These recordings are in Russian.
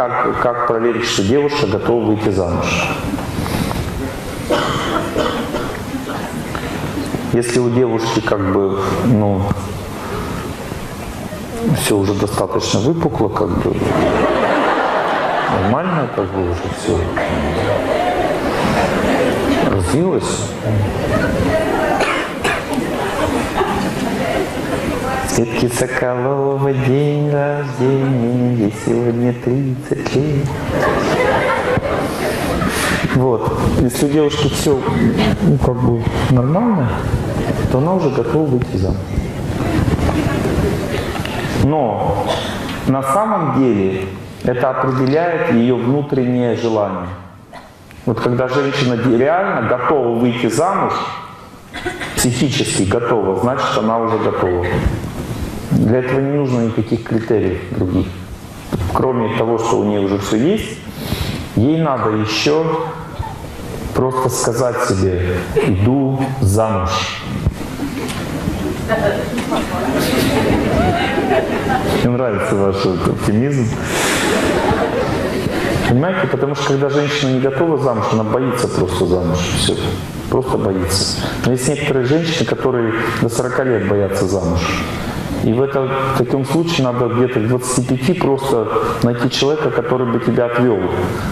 как, как проверить, что девушка готова выйти замуж? Если у девушки как бы, ну, все уже достаточно выпукло, как бы, нормально, как бы уже все развилось. Светки Соколова, день рождения, ей сегодня 30 лет. Вот. Если у девушки все ну, как бы нормально, то она уже готова выйти замуж. Но на самом деле это определяет ее внутреннее желание. Вот когда женщина реально готова выйти замуж, психически готова, значит она уже готова. Для этого не нужно никаких критериев других. Кроме того, что у нее уже все есть, ей надо еще просто сказать себе, иду замуж. Мне нравится ваш оптимизм. Понимаете, потому что когда женщина не готова замуж, она боится просто замуж. Все. Просто боится. Но есть некоторые женщины, которые до 40 лет боятся замуж. И в, это, в таком случае надо где-то к 25 просто найти человека, который бы тебя отвел.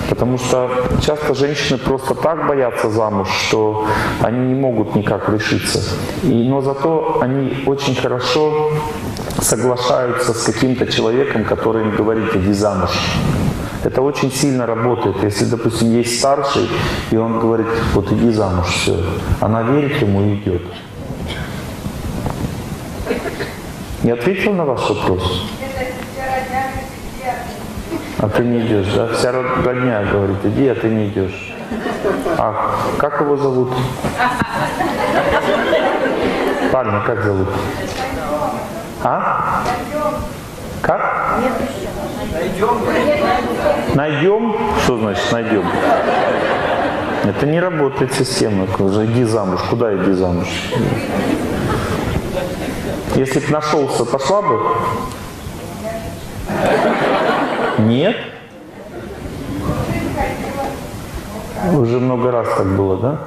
Потому что часто женщины просто так боятся замуж, что они не могут никак решиться. И, но зато они очень хорошо соглашаются с каким-то человеком, который им говорит, иди замуж. Это очень сильно работает. Если, допустим, есть старший, и он говорит, вот иди замуж, все. Она верит ему и идет. Не ответил на ваш вопрос? А ты не идешь, да? Вся родня говорит, иди, а ты не идешь. А как его зовут? Парня как зовут? А? Как? Найдем. Найдем? Что значит найдем? Это не работает система. Иди замуж. Куда иди замуж? Если бы нашелся, пошла бы? Нет? Уже много раз так было, да?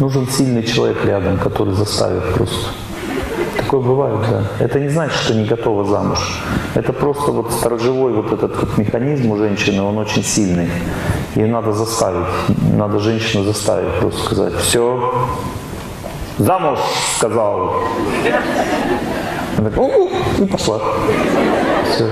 Нужен сильный человек рядом, который заставит просто. Такое бывает, да. Это не значит, что не готова замуж. Это просто вот сторожевой вот этот вот механизм у женщины, он очень сильный. Ее надо заставить. Надо женщину заставить просто сказать, все, замуж сказал. Она так, и пошла. Все.